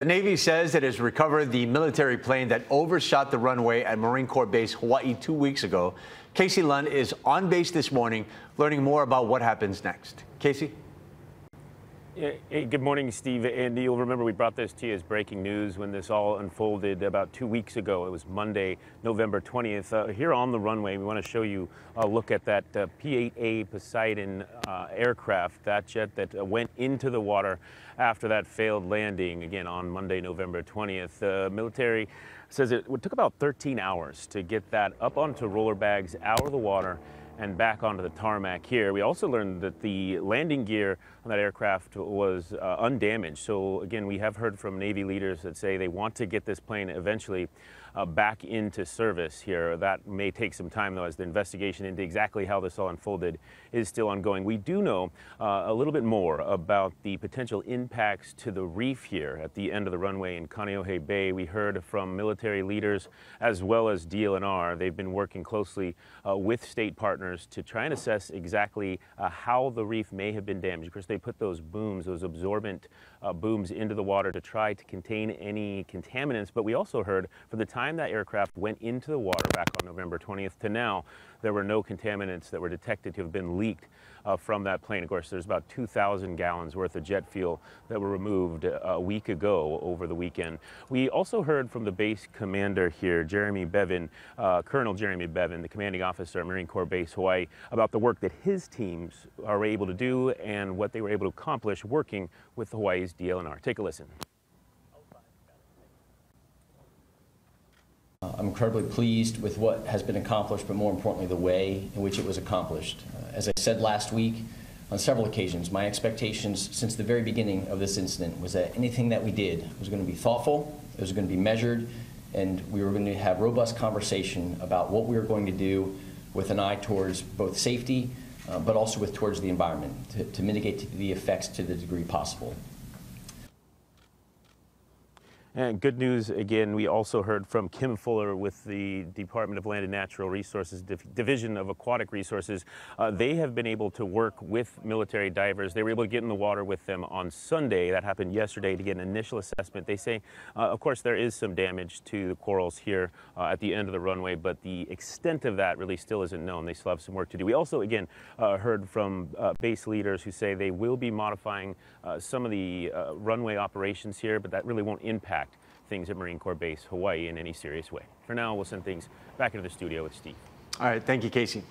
The Navy says it has recovered the military plane that overshot the runway at Marine Corps Base Hawaii two weeks ago. Casey Lund is on base this morning, learning more about what happens next. Casey? Hey, good morning, Steve. And you'll remember we brought this to you as breaking news when this all unfolded about two weeks ago. It was Monday, November 20th. Uh, here on the runway, we want to show you a look at that uh, P-8A Poseidon uh, aircraft, that jet that uh, went into the water after that failed landing, again, on Monday, November 20th. The military says it took about 13 hours to get that up onto roller bags out of the water and back onto the tarmac here. We also learned that the landing gear on that aircraft was uh, undamaged. So again, we have heard from Navy leaders that say they want to get this plane eventually uh, back into service here. That may take some time though as the investigation into exactly how this all unfolded is still ongoing. We do know uh, a little bit more about the potential impacts to the reef here at the end of the runway in Kaneohe Bay. We heard from military leaders as well as DLNR. They've been working closely uh, with state partners to try and assess exactly uh, how the reef may have been damaged. Of course, they put those booms, those absorbent uh, booms into the water to try to contain any contaminants. But we also heard from the time that aircraft went into the water back on November 20th to now, there were no contaminants that were detected to have been leaked uh, from that plane. Of course, there's about 2,000 gallons worth of jet fuel that were removed uh, a week ago over the weekend. We also heard from the base commander here, Jeremy Bevan, uh, Colonel Jeremy Bevin, the commanding officer Marine Corps Base Hawaii, about the work that his teams are able to do and what they were able to accomplish working with Hawaii's DLNR. Take a listen. I'm incredibly pleased with what has been accomplished, but more importantly, the way in which it was accomplished. Uh, as I said last week, on several occasions, my expectations since the very beginning of this incident was that anything that we did was going to be thoughtful, it was going to be measured, and we were going to have robust conversation about what we were going to do with an eye towards both safety, uh, but also with towards the environment to, to mitigate the effects to the degree possible. And good news again, we also heard from Kim Fuller with the Department of Land and Natural Resources Div Division of Aquatic Resources. Uh, they have been able to work with military divers. They were able to get in the water with them on Sunday. That happened yesterday to get an initial assessment. They say, uh, of course, there is some damage to the corals here uh, at the end of the runway, but the extent of that really still isn't known. They still have some work to do. We also, again, uh, heard from uh, base leaders who say they will be modifying uh, some of the runway operations here, but that really won't impact things at Marine Corps Base Hawaii in any serious way. For now, we'll send things back into the studio with Steve. All right. Thank you, Casey.